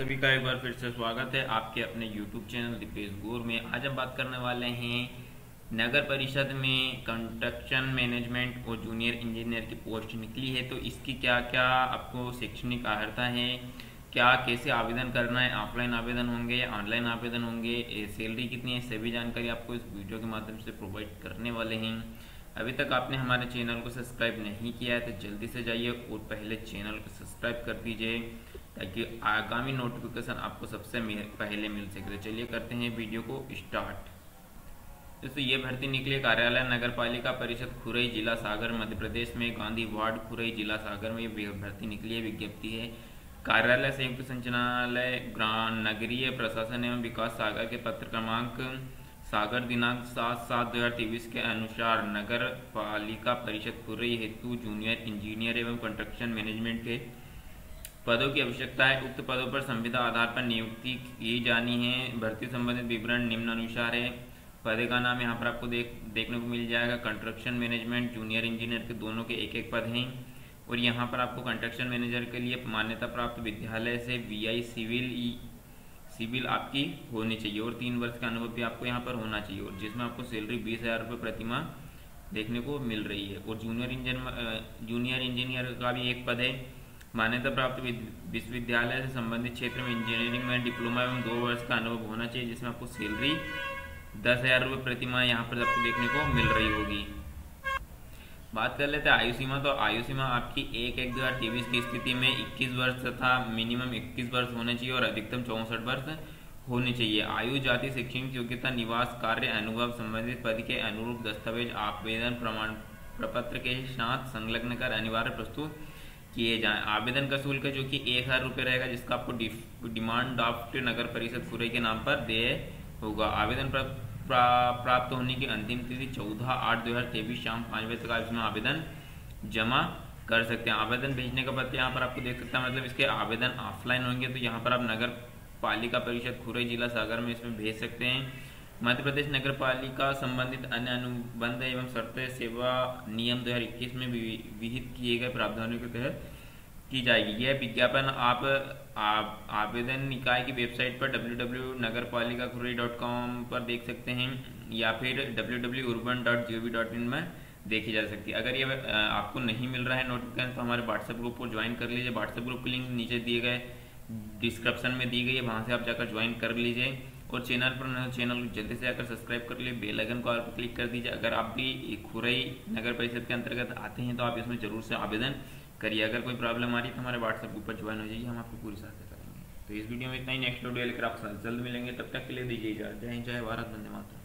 सभी का एक बार फिर से स्वागत है आपके अपने YouTube चैनल दीपेश गोर में। आज हम बात करने वाले हैं नगर परिषद में कंस्ट्रक्शन मैनेजमेंट और जूनियर इंजीनियर की पोस्ट निकली है। तो इसकी क्या क्या आपको शैक्षणिक अर्हता है? क्या, कैसे आवेदन करना है? ऑफलाइन आवेदन होंगे या ऑनलाइन आवेदन होंगे? सैलरी कितनी है? सभी जानकारी आपको इस वीडियो के माध्यम से प्रोवाइड करने वाले हैं। अभी तक आपने हमारे चैनल को सब्सक्राइब नहीं किया है तो जल्दी से जाइए और पहले चैनल को सब्सक्राइब कर दीजिए। ताकि आगामी नोटिफिकेशन आपको सबसे पहले मिल सके। तो चलिए करते हैं वीडियो को स्टार्ट दोस्तों ये भर्ती निकली, कार्यालय नगर पालिका परिषद, खुरई जिला सागर, मध्य प्रदेश में, गांधी वार्ड, खुरई जिला सागर में ये भर्ती निकली है, विज्ञप्ति है। कार्यालय, संयुक्त संचालय नगरीय प्रशासन एवं विकास सागर के पत्र क्रमांक सागर दिनांक सात सात दो हज़ार तेईस के अनुसार नगर पालिका परिषद, खुरई हेतु जूनियर इंजीनियर एवं कंस्ट्रक्शन मैनेजमेंट के पदों की आवश्यकता है। उक्त पदों पर संविदा आधार पर नियुक्ति की जानी है। भर्ती संबंधित विवरण, निम्न अनुसार है। पद का नाम यहाँ पर आपको देख, देखने को मिल जाएगा। कंस्ट्रक्शन मैनेजमेंट जूनियर इंजीनियर के दोनों के एक एक पद हैं। और यहाँ पर आपको कंस्ट्रक्शन मैनेजर के लिए मान्यता प्राप्त विद्यालय से वीआई सिविल सिविल आपकी होनी चाहिए। और तीन वर्ष का अनुभव भी आपको यहाँ पर होना चाहिए। और जिसमें आपको सैलरी बीस हज़ार रुपये प्रतिमा देखने को मिल रही है। और जूनियर इंजीनियर जूनियर इंजीनियर का भी एक पद है। मान्यता प्राप्त विश्वविद्यालय से संबंधित क्षेत्र में इंजीनियरिंग में डिप्लोमा एवं दो वर्ष का अनुभव होना चाहिए, जिसमें आपको सैलरी दस हज़ार रुपये प्रति माह यहाँ पर आपको देखने को मिल रही होगी। बात कर लेते हैं आयु सीमा। तो आयु सीमा आपकी एक एक दो हज़ार तेईस की स्थिति में 21 वर्ष तथा मिनिमम 21 वर्ष होने चाहिए और अधिकतम चौसठ वर्ष होनी चाहिए। आयु, जाति, शैक्षणिक योग्यता, निवास, कार्य, अनुभव संबंधित पद के अनुरूप दस्तावेज़, आवेदन प्रमाण प्रपत्र के साथ संलग्न कर अनिवार्य प्रस्तुत किए जाएँ। आवेदन का शुल्क जो कि एक हज़ार रुपये रहेगा, जिसका आपको डिमांड ड्राफ्ट नगर परिषद खुरई के नाम पर दे होगा। आवेदन प्राप्त होने की अंतिम तिथि चौदह आठ दो हज़ार तेईस शाम पाँच बजे तक आप इसमें आवेदन जमा कर सकते हैं। आवेदन भेजने का पत्र यहाँ पर आपको देख सकते हैं मतलब इसके आवेदन ऑफलाइन होंगे तो यहाँ पर आप नगर पालिका परिषद खुरई जिला सागर में इसमें भेज सकते हैं। मध्य प्रदेश नगर पालिका संबंधित अन्य अनुबंध एवं शर्त सेवा नियम 2021 में विहित किए गए प्रावधानों के तहत की जाएगी। यह विज्ञापन आप आवेदन निकाय की वेबसाइट पर www.nagarpalika पर देख सकते हैं, या फिर www.urban.gov.in में देखी जा सकती है। अगर ये आपको नहीं मिल रहा है नोटिफिकेशन तो हमारे व्हाट्सएप ग्रुप को ज्वाइन कर लीजिए। व्हाट्सएप ग्रुप की लिंक नीचे दिए गए डिस्क्रिप्शन में दी गई है। वहाँ से आप जाकर ज्वाइन कर लीजिए। और चैनल पर चैनल को जल्दी से आकर सब्सक्राइब कर लिए बेल आइकन को आप क्लिक कर दीजिए। अगर आप भी खुरई नगर परिषद के अंतर्गत आते हैं तो आप इसमें ज़रूर से आवेदन करिए। अगर कोई प्रॉब्लम आ रही है तो हमारे व्हाट्सएप ग्रुप पर ज्वाइन हो जाइए, हम आपको पूरी सहायता करेंगे। तो इस वीडियो में इतना ही। नेक्स्ट वीडियो लेकर आप जल्द मिलेंगे। तब तक के लिए दीजिए जय हिंद, जय भारत। धन्यवाद।